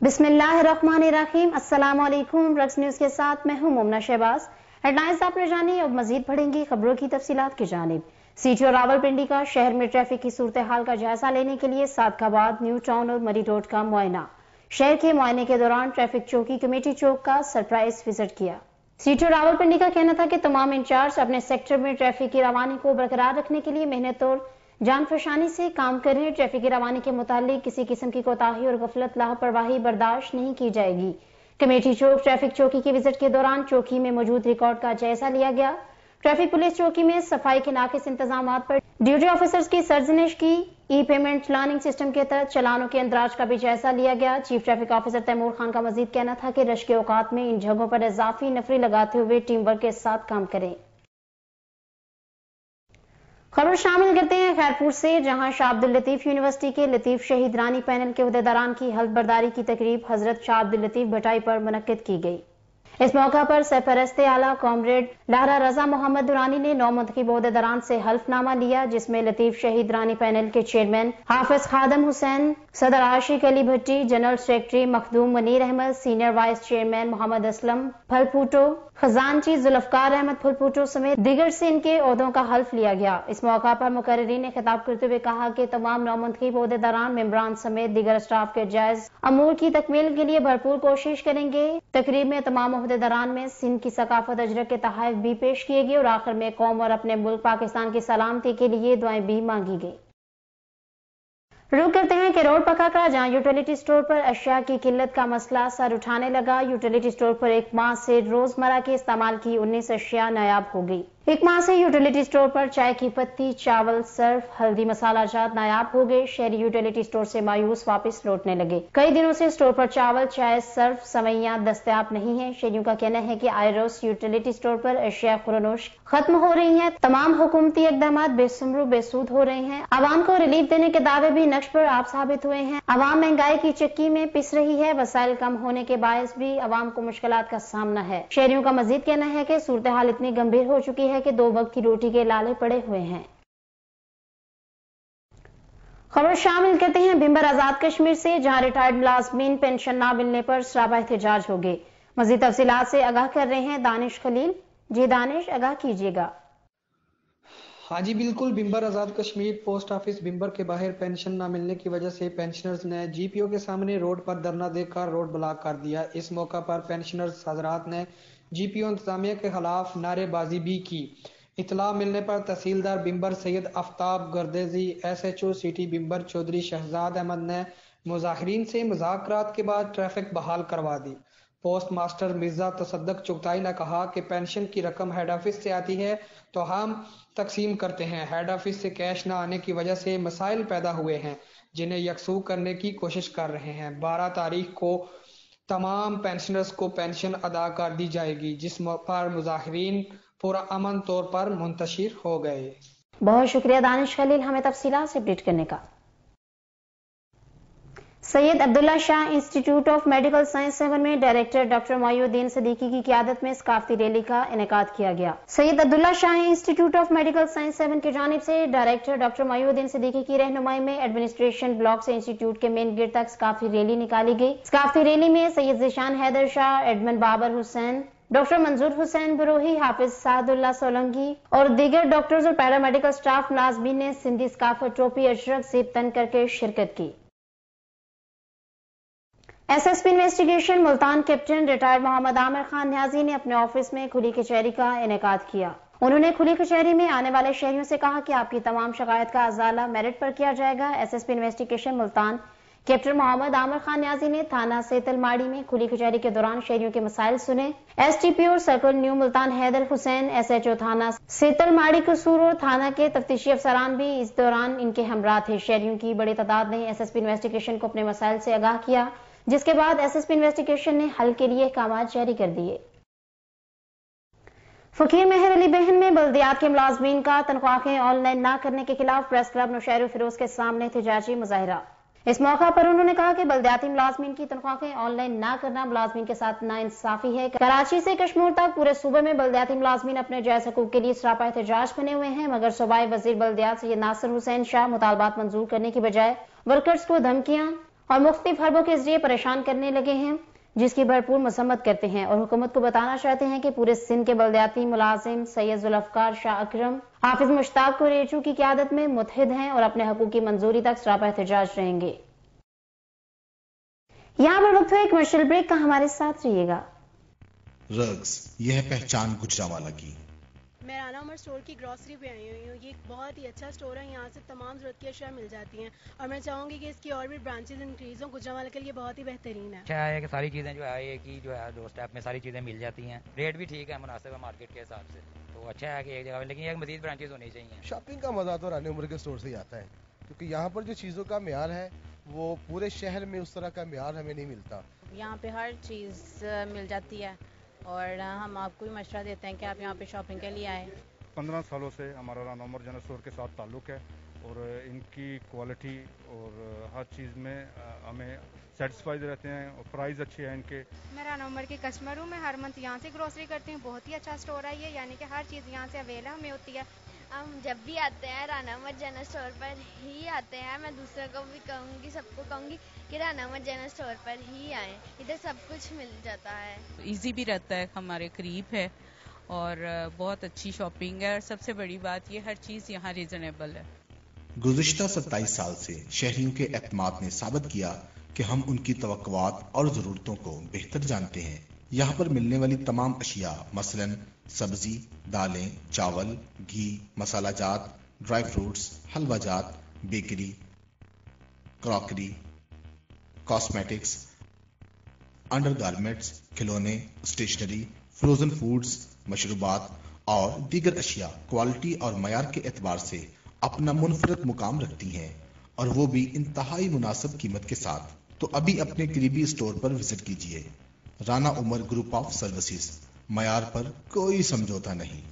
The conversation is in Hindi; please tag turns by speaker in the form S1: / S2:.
S1: बिस्मिल्लाहिर्रहमानिर्रहीम। अस्सलाम वालेकुम रक्स न्यूज़ के साथ मैं हूँ मुमना शहबाज। हेडलाइंस आपने जानी, अब मजीद बढ़ेंगी खबरों की तफसीत की जानब। सीटी और रावलपिंडी का शहर में ट्रैफ़िक की सूरत हाल का जायजा लेने के लिए सादकाबाद न्यू टाउन और मरी रोड का मुआयना। शहर के मुआयने के दौरान ट्रैफ़िक चौकी कमेटी चौक का सरप्राइज़ विज़िट किया। सीटी और रावलपिंडी का कहना था कि तमाम इंचार्ज अपने सेक्टर में ट्रैफ़िक की रवानी को बरकरार रखने के लिए मेहनत और जान फशानी से काम कर रहे ट्रैफ़िक रवानी के मुतालिक किसी किस्म की कोताही और गफलत, लापरवाही बर्दाश्त नहीं की जाएगी। कमेटी चौक, ट्रैफ़िक चौकी की विज़िट के दौरान चौकी में मौजूद रिकॉर्ड का जायजा लिया गया। ट्रैफ़िक पुलिस चौकी में सफ़ाई के नाकिस इंतज़ाम पर ड्यूटी ऑफिसर्स की सर्जनिश की। ई पेमेंट प्लानिंग सिस्टम के तहत चलानों के अंदराज का भी जायजा लिया गया। Chief traffic officer Taimur Khan का मजीद कहना था कि रश के औकात में इन जगहों पर इजाफी, नफरी लगाते हुए टीम वर्क के साथ काम करें। खबर शामिल करते हैं खैरपुर से, जहाँ शाह अब्दुल लतीफ यूनिवर्सिटी के लतीफ शहीद रानी पैनल के अहदेदारान की हल्फ बर्दारी की तकरीब हज़रत शाह अब्दुल लतीफ भटाई पर मनकद की गई। इस मौका पर सरपरस्त आला कॉमरेड लारा रजा मोहम्मद दुरानी ने नौ मुंतखब अहदेदारान से हल्फनामा लिया, जिसमें लतीफ शहीद रानी पैनल के चेयरमैन हाफिज खादम हुसैन, सदर Ashiq Ali Bhatti, general secretary Makhdoom Munir Ahmad, senior vice chairman Mohammad Aslam, फलपूटो खजानची जुल्फकार अहमद फुलपूटो समेत दिगर से इनके अहदों का हल्फ लिया गया। इस मौका पर मुकर्री ने खिताब करते हुए कहा कि तमाम नौमंतखब अहदेदारान मेम्बरान समेत दिगर स्टाफ के जायज़ अमूर की तकमील के लिए भरपूर कोशिश करेंगे। तकरीब में तमाम अहदेदारान में सिंध की सकाफत अजरक के तहफ भी पेश किए गए और आखिर में कौम और अपने मुल्क पाकिस्तान की सलामती के लिए दुआएँ भी मांगी गई। रुक करते हैं कि रोड पका का जहाँ यूटिलिटी स्टोर पर अशिया की किल्लत का मसला सर उठाने लगा। यूटिलिटी स्टोर पर एक माह से रोज़मर्रा के इस्तेमाल की 19 अशिया नायाब हो गई। एक माह से यूटिलिटी स्टोर पर चाय की पत्ती, चावल, सर्फ, हल्दी मसाला जात नायाब हो गए। शहरी यूटिलिटी स्टोर से मायूस वापस लौटने लगे। कई दिनों से स्टोर पर चावल, चाय, सर्फ, सवैया दस्तियाब नहीं है। शहरियों का कहना है कि आयरोस यूटिलिटी स्टोर पर अशिया खुरनोश खत्म हो रही है। तमाम हुकूमती इकदाम बेसमरू, बेसूद हो रहे हैं। आवाम को रिलीफ देने के दावे भी नक्श पर आप साबित हुए हैं। आवाम महँगाई की चक्की में पिस रही है। वसाइल कम होने के बायस भी आवाम को मुश्किल का सामना है। शहरियों का मजीद कहना है की सूरत हाल इतनी गंभीर हो चुकी है कि दो वक्त की रोटी के लाले पड़े हुए हैं। खबर शामिल करते हैं, भिम्बर आज़ाद कश्मीर से, जहाँ रिटायर्ड मुलाजमीन पेंशन ना मिलने पर शराबा एहतजाज हो गए। मजीद तफसीत से आगाह कर रहे हैं दानिश खलील। जी दानिश, आगाह कीजिएगा।
S2: हाँ जी, बिल्कुल। बिम्बर आज़ाद कश्मीर पोस्ट ऑफ़िस बिम्बर के बाहर पेंशन ना मिलने की वजह से पेंशनर्स ने जीपीओ के सामने रोड पर धरना देकर रोड ब्लॉक कर दिया। इस मौका पर पेंशनर्स, हजरात ने जीपीओ इंतजामिया के खिलाफ नारेबाजी भी की। इतला मिलने पर तहसीलदार Bhimber Syed Aftab Gardezi S H O city Bhimber Chaudhry Shahzad Ahmad ने मुजाहरीन से मुजाकर के बाद ट्रैफ़िक बहाल करवा दी। पोस्ट मास्टर मिर्ज़ा तसदक चुगताई ने कहा कि पेंशन की रकम हेड ऑफ़िस से आती है तो हम तकसीम करते हैं। हेड ऑफ़िस से कैश न आने की वजह से मसाइल पैदा हुए हैं, जिन्हें यकसू करने की कोशिश कर रहे हैं। बारह तारीख को तमाम पेंशनर्स को पेंशन अदा कर दी जाएगी, जिस पर मुजाहरीन पूरा अमन तौर पर मुंतशिर हो गए।
S1: बहुत शुक्रिया दानिश खलील, हमें तफसीला से अपडेट करने का। Syed Abdullah Shah institute of medical science Sehwan में डायरेक्टर डॉक्टर मायुद्दीन सदीकी की क्यादत में स्काफती रैली का इनका किया गया। Syed Abdullah Shah institute of medical science Sehwan की जानब से डायरेक्टर डॉक्टर मायुद्दीन सदीकी की रहनुमाई में एडमिनिस्ट्रेशन ब्लॉक से इंस्टीट्यूट के मेन गेट तक स्काफती रैली निकाली गई। स्काफती रैली में सैयद जिशान हैदर शाह एडमन बाबर हुसैन, डॉक्टर मंजूर हुसैन बरोही, हाफिज सादुल्ला सोलंगी और दीगर डॉक्टर्स और पैरामेडिकल स्टाफ नाजमीन ने सिंधी स्काफर टोपी अशरक से तन करके शिरकत की। SSP investigation Multan captain retired Mohammad Amir Khan Niazi ने अपने ऑफ़िस में खुली कचहरी का इनका किया। उन्होंने खुली कचहरी में आने वाले शहरियों से कहा कि आपकी तमाम शिकायत का अजाला मेरिट पर किया जाएगा। SSP investigation Multan captain Mohammad Amir Khan Niazi ने थाना सेतलमाड़ी में खुली कचहरी के दौरान शहरियों के मसाइल सुने। एस टी पी और circle new Multan Haider Hussain S H O थाना सेतलमाड़ी कसूर और थाना के तफ्तीशी अफसरान भी इस दौरान इनके हमरा थे। शहरियों की बड़ी तादाद ने एस एस पी इन्वेस्टिगेशन को अपने मसाइल से आगाह किया। जिसके बाद एस एस पी इन्वेस्टिगेशन ने हल के लिए काम जारी कर दिए। फकीर मेहर अली बहन में बल्दियात के मुलाजमीन का तनख्वाहें ऑनलाइन न करने के खिलाफ प्रेस क्लब नौशहर फिरोज के सामने एहतजाजी मुजाहरा। इस मौका पर उन्होंने कहा कि बलदियाती मुलाजमीन की तनख्वाहें ऑनलाइन ना करना मुलाजमीन के साथ नाइंसाफी है। कराची से कश्मीर तक पूरे सूबे में बल्दियाती मुलाजमीन अपने जायज़ हकूक के लिए सरापा एहतजाज बने हुए हैं, मगर सूबाई वज़ीर बल्दियात सैद नासिर हुसैन शाह मुतालबात मंजूर करने की बजाय वर्कर्स को धमकियाँ और मुख्तलिफ़ हरबों के ज़रिए परेशान करने लगे हैं, जिसकी भरपूर मसम्मत करते हैं और हुकूमत को बताना चाहते हैं कि पूरे सिंध के बलदियाती मुलाजिम सैयद जुल्फकार शाह अक्रम, हाफिज मुश्ताक कुरेचू की क्यादत में मुतहद हैं और अपने हकूक की मंजूरी तक सरापा एहतजाज रहेंगे। यहाँ पर वक्त हुआ एक कमर्शियल ब्रेक का हमारे साथ रहिएगा।
S3: रग्स, यह पहचान गुजरावाला की।
S4: मैं राना उमर स्टोर की ग्रॉसरी पे आई हुई हूँ। ये एक बहुत ही अच्छा स्टोर है। यहाँ से तमाम ज़रूरत की अशिया मिल जाती हैं। और मैं चाहूँगी कि इसकी और भी ब्रांचेज इंक्रीज हों। गुजरावाला के लिए बहुत ही बेहतरीन है।
S5: अच्छा है कि सारी चीज़ें जो है एक ही जो है दो स्टेप में सारी चीज़ें मिल जाती हैं। रेट भी ठीक है मुनासिब है मार्केट के हिसाब से। तो अच्छा है कि एक जगह लेकिन एक मजीद ब्रांचेज होनी चाहिए।
S6: शॉपिंग का मज़ा तो रानी उम्र के स्टोर से ही आता है। क्योंकि यहाँ पर जो चीज़ों का मैार है वो पूरे शहर में उस तरह का मैार हमें नहीं मिलता।
S7: यहाँ पे हर चीज़ मिल जाती है। और हम आपको भी मशवरा देते हैं कि आप यहाँ पे शॉपिंग के लिए आए।
S8: पंद्रह सालों से हमारा राना उमर जनरल स्टोर के साथ ताल्लुक़ है और इनकी क्वालिटी और हर चीज़ में हमें सेटिस्फाइड रहते हैं और प्राइस अच्छे हैं इनके।
S9: मैं राना उमर की कस्टमर हूँ। मैं हर मंथ यहाँ से ग्रोसरी करती हूँ। बहुत ही अच्छा स्टोर है ये। यानी कि हर चीज़ यहाँ से अवेलेबल हमें होती है।
S10: हम जब भी आते हैं राना उमर जनरल स्टोर पर ही आते हैं। मैं दूसरे को भी कहूँगी सबको कहूँगी कि राना उमर जनरल स्टोर पर ही आए। इधर सब कुछ मिल जाता है।
S11: इजी भी रहता है हमारे करीब है और बहुत अच्छी शॉपिंग है। और सबसे बड़ी बात ये हर चीज़ यहाँ रिजनेबल है।
S3: गुजशत सत्ताईस साल से शहरियों के एतमाद ने साबित किया कि हम उनकी तवक्कुआत और ज़रूरतों को बेहतर जानते हैं। यहाँ पर मिलने वाली तमाम अशिया मसलन सब्ज़ी, दालें, चावल, घी, मसाला जात, ड्राई फ्रूट्स, हलवा जात, bakery, crockery cosmetics undergarments खिलौने स्टेशनरी फ्रोजन फूड्स मशरूबात और दीगर अशिया क्वालिटी और मैार के एतबार से अपना मुनफरद मुकाम रखती हैं और वो भी इंतहाई मुनासिब कीमत के साथ। तो अभी अपने करीबी स्टोर पर विज़िट कीजिए। Rana Umar group of services. मैार पर कोई समझौता नहीं।